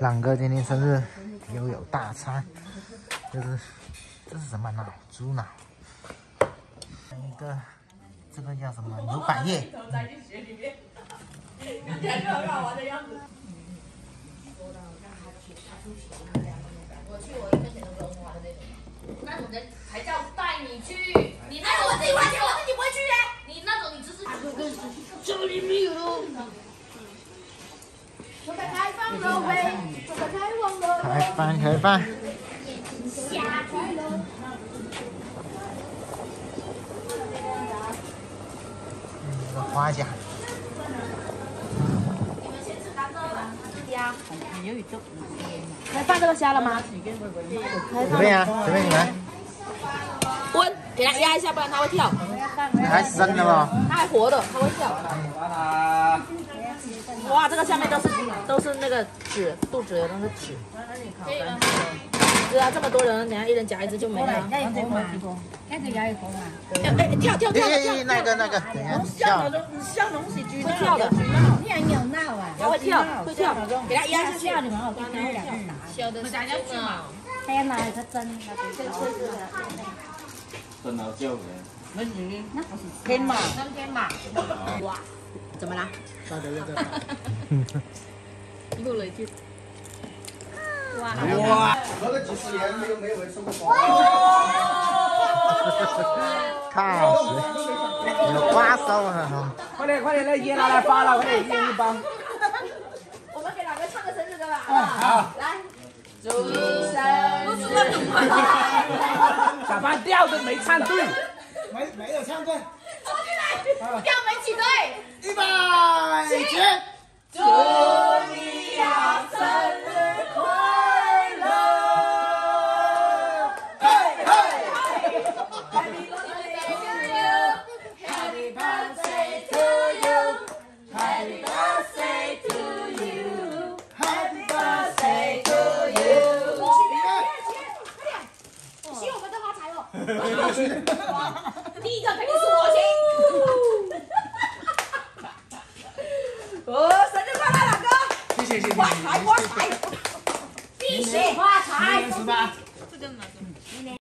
朗哥今天生日，又有大餐，这是这是什么脑？猪脑。一个这个叫什么牛百叶？看起来就很好玩的样子。我去，我一分钱都不用花的那种。那种人才叫带你去。你带我自己花钱，我自己不会去耶。你那种你只是。这里没有。开饭！开饭开饭。下菜喽。嗯，个花甲。开饭这个虾了吗？这边啊，这边你们。滚，给它压一下，不然它会跳。还生的吗？它还活的，它会跳。哇，这个下面都是都是那个纸，肚子有那个纸。可以啊，这么多人，等下一人夹一只就没了。加一锅嘛，加只加一锅嘛。哎哎，跳跳跳跳！那个那个，等下跳。像龙喜剧会跳的。你还有闹啊？它会跳，会跳。给它压下去。跳的蛮好看的。小的加进去嘛。天哪，它真，它真是。真好叫的。那是那不是天马，真天马。哇，怎么啦？大家又在。又了一句。哇！喝了几十年没有没有吃过瓜。看，有瓜收了。快点快点，那烟拿来发了，快点一人一包。我们给两个唱个生日歌吧，好，来，祝你生日快乐。小班调都没唱对，没没有唱对。重新来，调没几队。预备，起。祝你呀生日快乐！嘿嘿 第一个肯定是我亲。哦，生日快乐，老哥！谢谢谢谢。发财发财，恭喜发财。